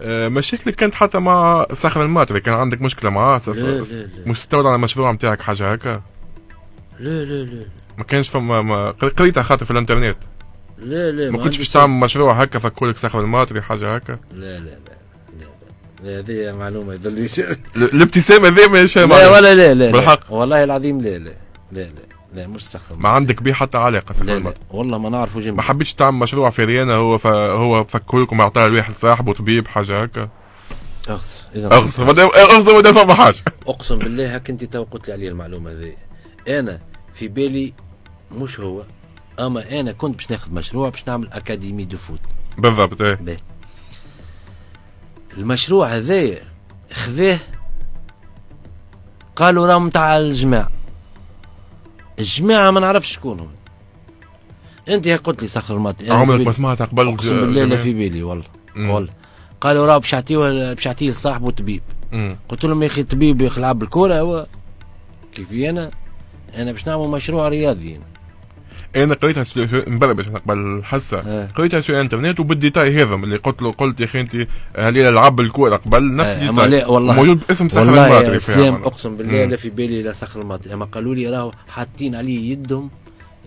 آه، مشاكلك كانت حتى مع صخر الماتري كان عندك مشكلة معاه لا مستورد على المشروع نتاعك حاجة هكا؟ لا لا لا ما كانش فما ما قريتها خاطر في الانترنت. لا لا ما كنتش عنديش- باش تعمل مشروع هكا فكولك صخر الماتري حاجة هكا؟ لا لا لا هذه معلومة ال- الابتسامة ذي ما شيء لا ولا لا لا. بالحق. والله العظيم لا لا. لا لا لا مش سخر ما عندك به حتى علاقة لا لا والله ما نعرفه جنبي ما حبيتش تعمل مشروع في ريانا هو ف... هو فكولكم اعطاها لواحد صاحبه طبيب حاجة هكا. اغزر إذا أغصر ما فما حاجة. أقسم بالله هك أنت تو قلت لي عليه المعلومة هذه. أنا في بالي مش هو أما أنا كنت باش ناخذ مشروع باش نعمل académie de foot. بالضبط إيه. المشروع هذايا خذاه قالوا راه متاع الجماعة الجماعة ما نعرفش شكون هم. أنت قلت لي صخر الماطي في عمرك ما سمعتها قبل أقسم بالله لا في بالي والله. والله. قالوا راه باش يعطيه لصاحبه طبيب. قلت لهم يا أخي طبيب يلعب بالكورة هو. كيفي أنا؟ أنا باش نعمل مشروع رياضي أنا قريتها سو- سو- مبربش أنا قبل الحصة. آه. قريتها في الإنترنت وبالديتاي هذا اللي قلت له قلت يا أخي انت هل يلعب بالكوره قبل نفس أما الديتاي. لا والله. موجود باسم صخر والله الماتري يا في اسلام عمل. أقسم بالله. لا في بالي لا صخر الماطي أما قالوا لي راهو حاطين عليه يدهم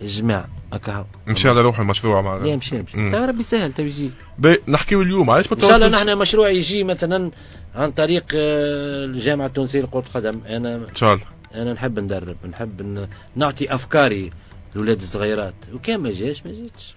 الجماعه هكا. شاء الله نروح المشروع لا معنا مشي مشي مم. تا ربي سهل تو يجي نحكيو اليوم علاش ما إن شاء الله نحن مشروع يجي مثلا عن طريق آه، الجامعة التونسية لكره القدم. أنا إن شاء الله. أنا نحب ندرب نحب نعطي أفكاري. للولاد الصغيرات. وكان ما جاش ما جاتش.